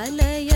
ஆலய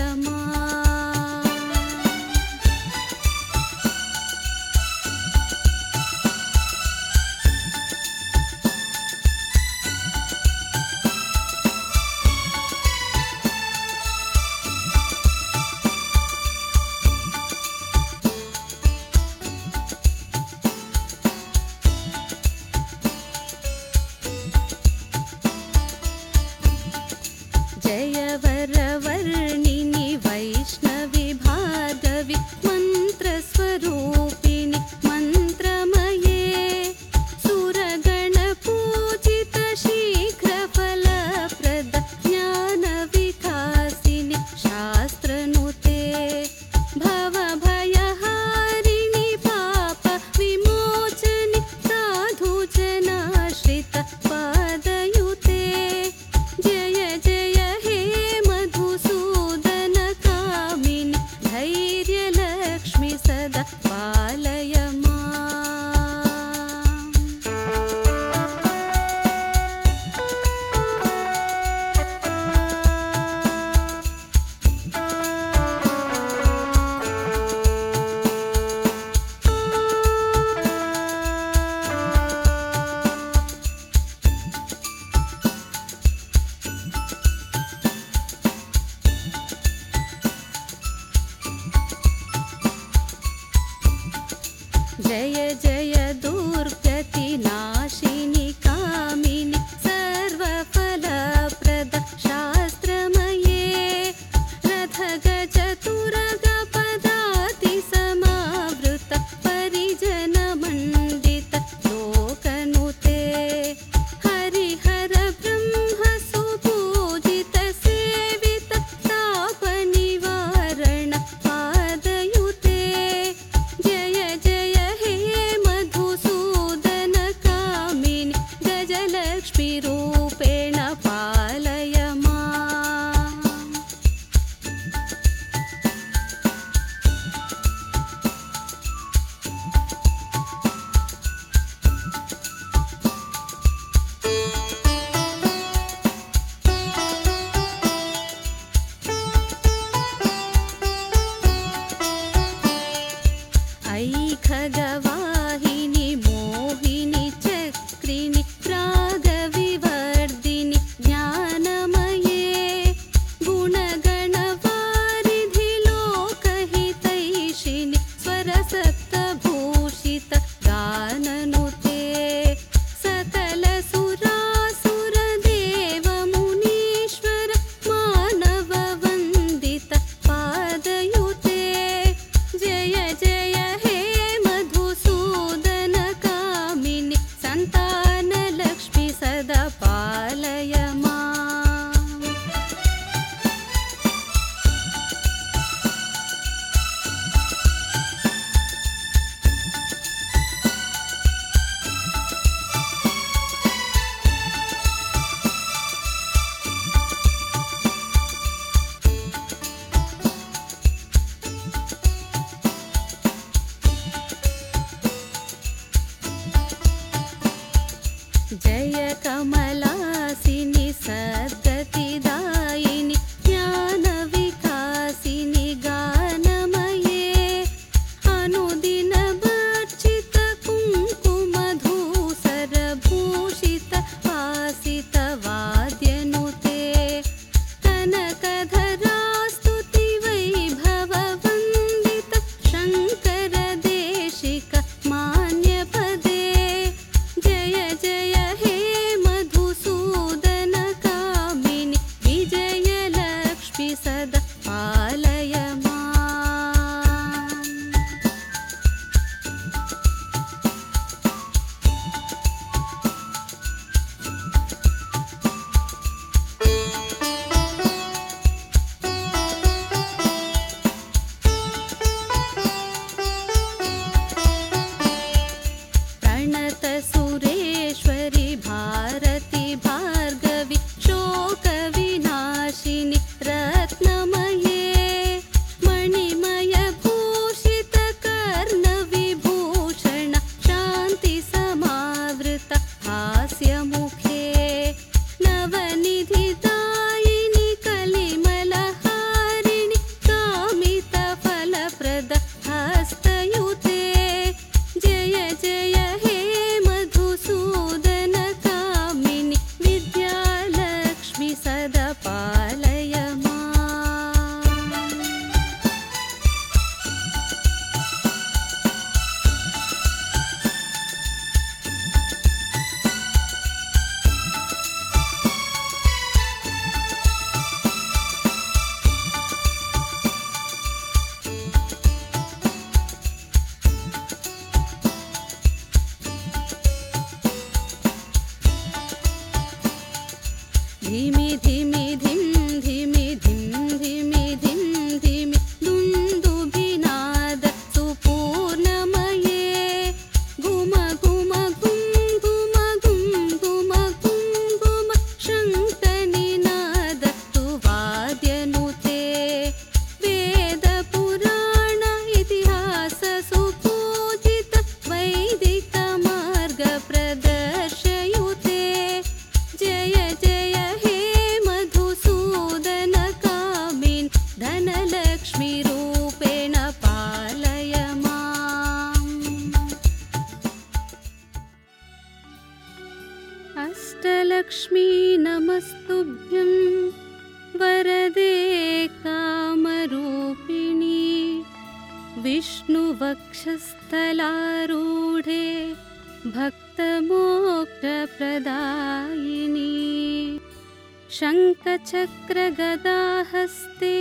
शङ्खचक्रगदाहस्ते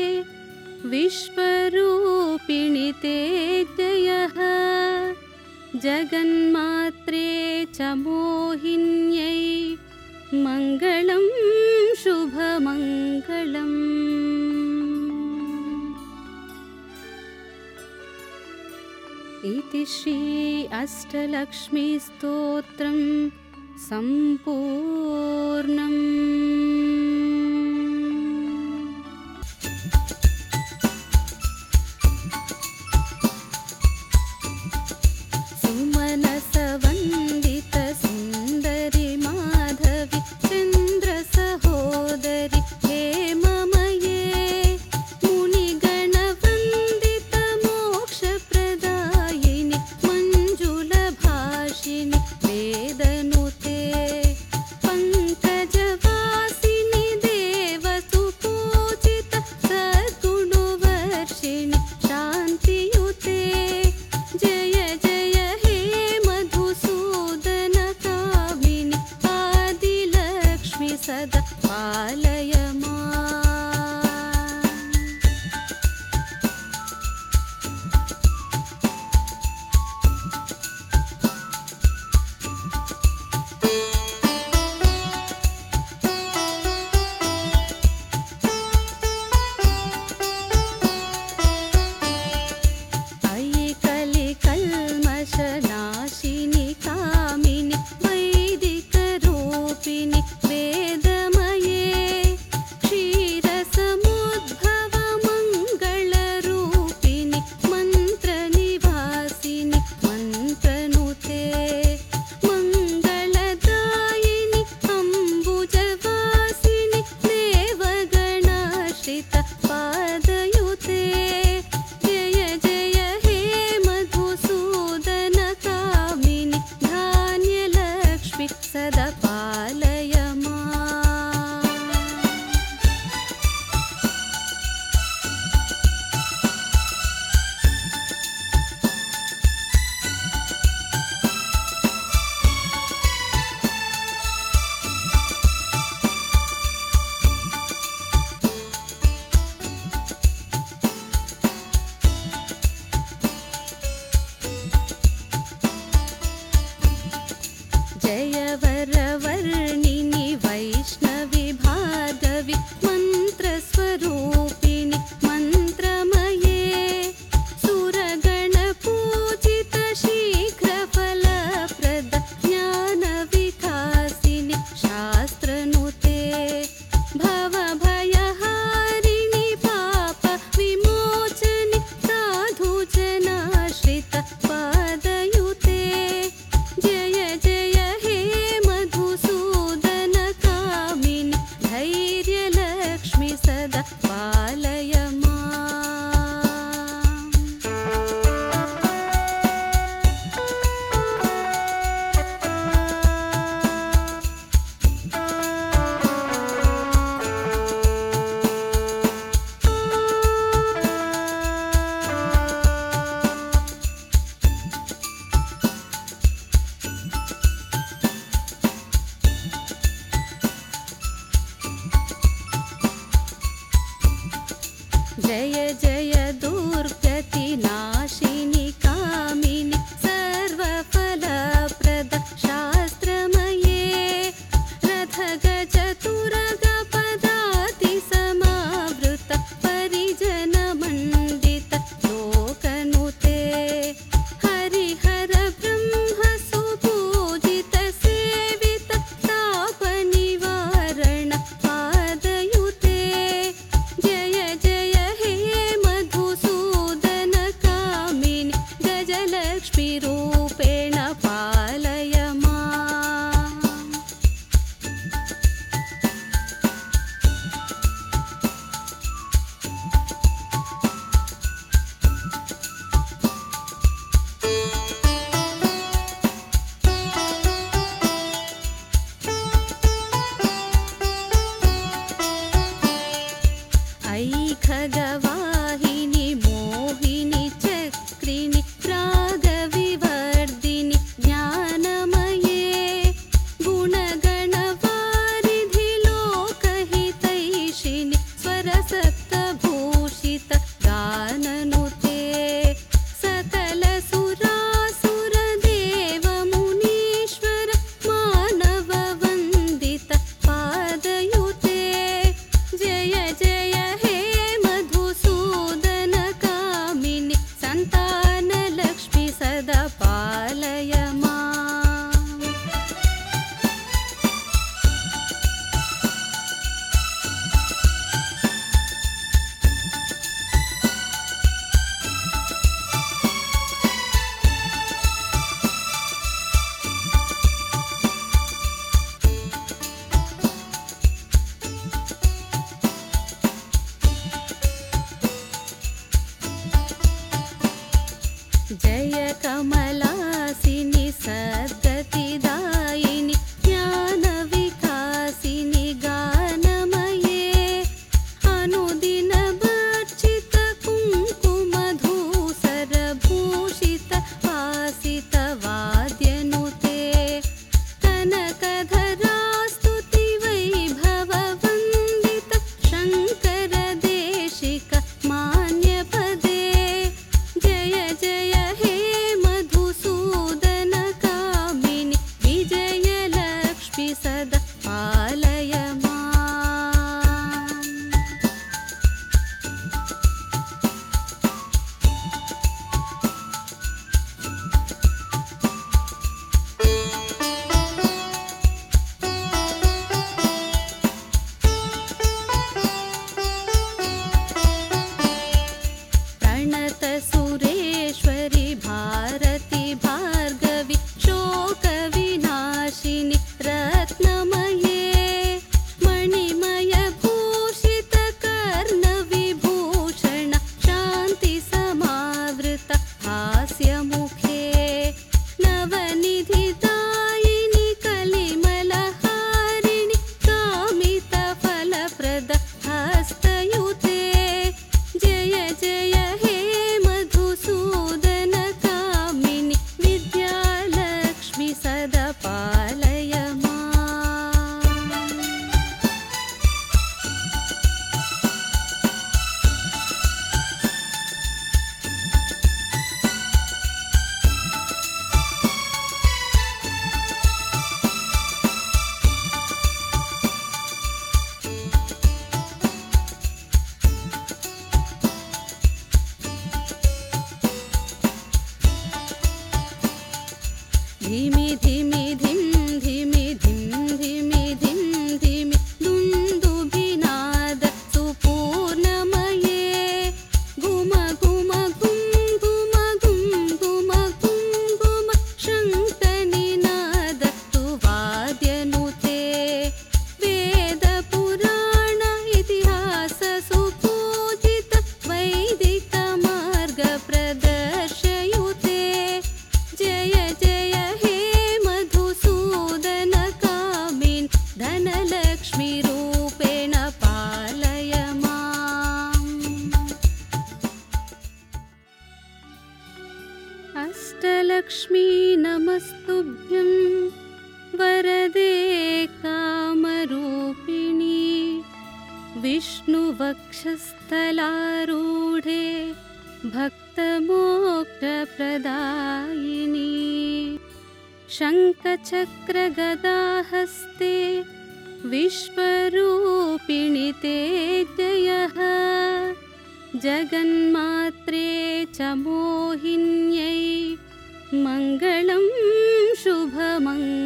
विश्वरूपिणि ते जयः। जगन्मात्रे च मोहिन्यै मङ्गलं शुभमङ्गलम्। इति श्री अष्टलक्ष्मीस्तोत्रं सम्पूर्णम्। जय कमलासिनि सत्।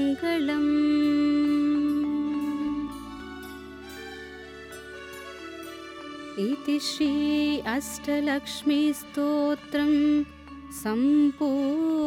शुभमङ्गलम् इति श्री अष्टलक्ष्मीस्तोत्रं सम्पूर्णम्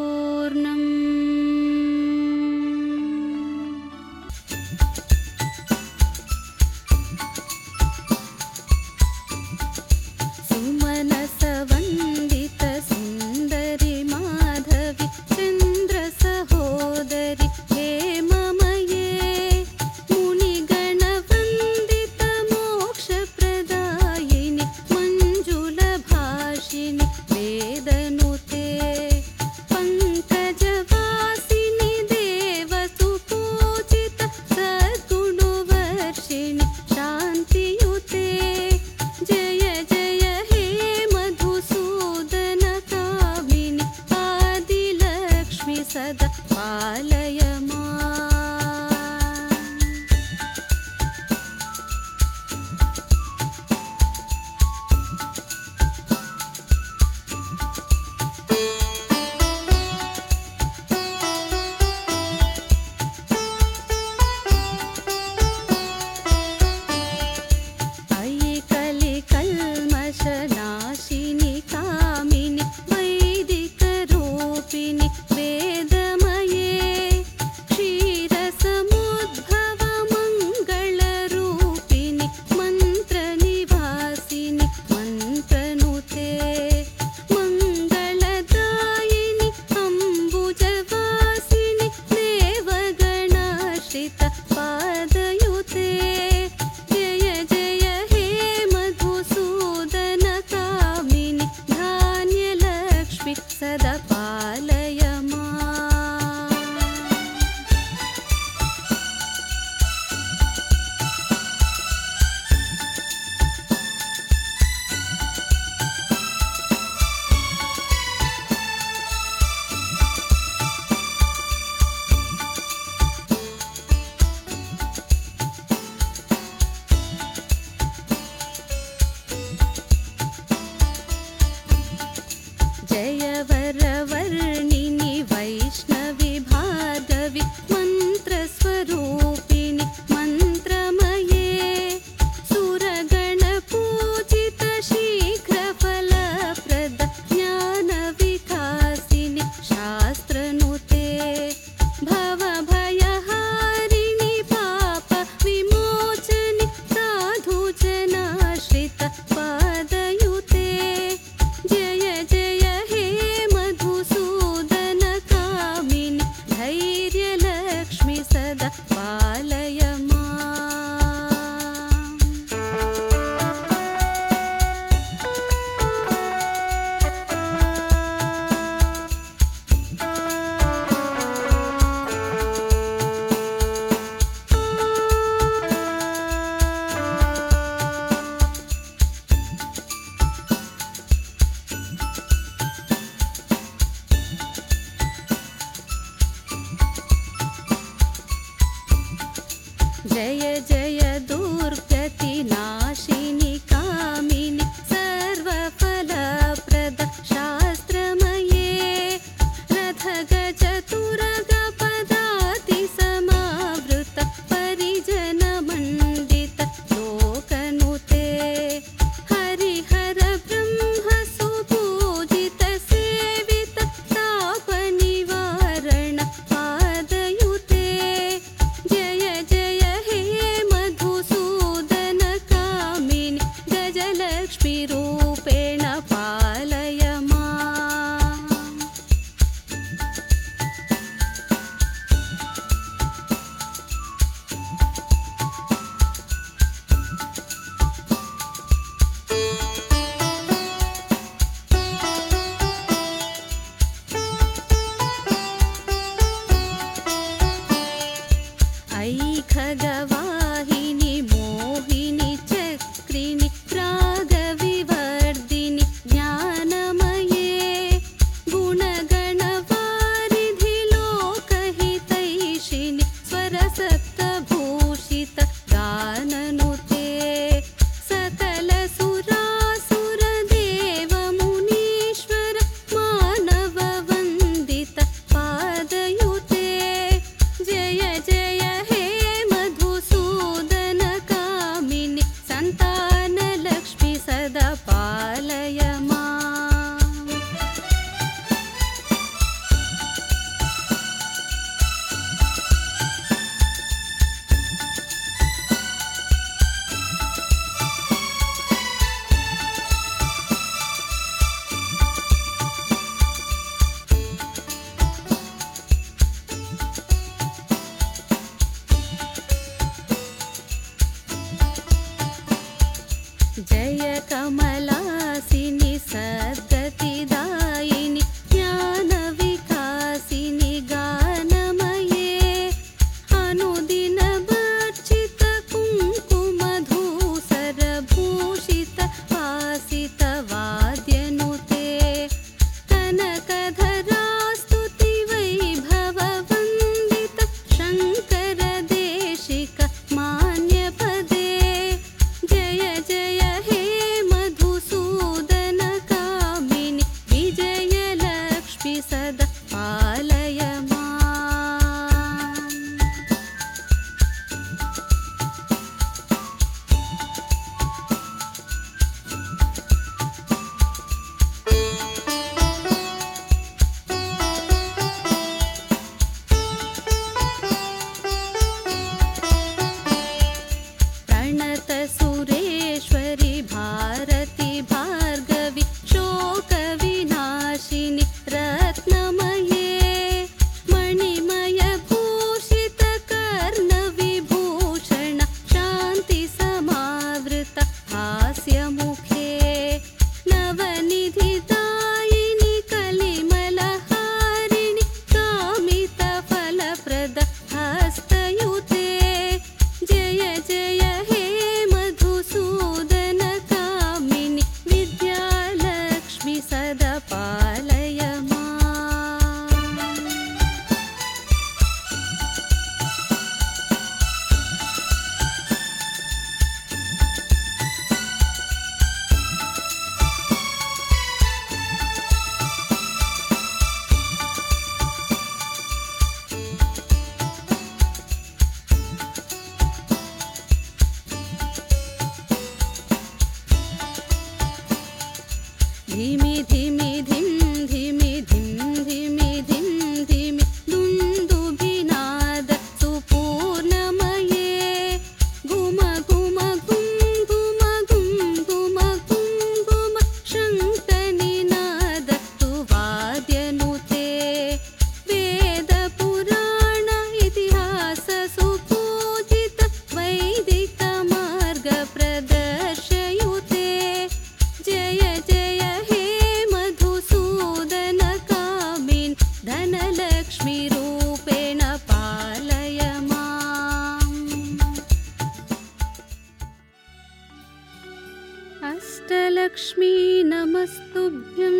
अष्टलक्ष्मी नमस्तुभ्यं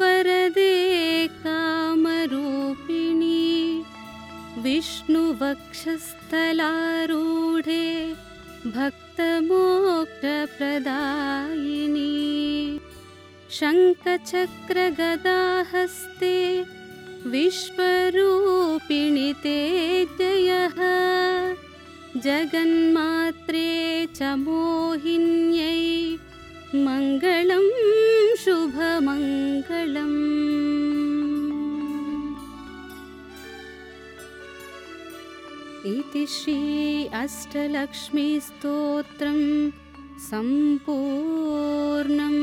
वरदे कामरूपिणि विष्णुवक्षस्थलारूढे भक्तमोक्षप्रदायिनी शङ्खचक्रगदाहस्ते विश्वरूपिणि ते जयः जगन्मात्रे च मोहिन्यै मङ्गलं शुभमङ्गलम्। इति श्री अष्टलक्ष्मीस्तोत्रं सम्पूर्णम्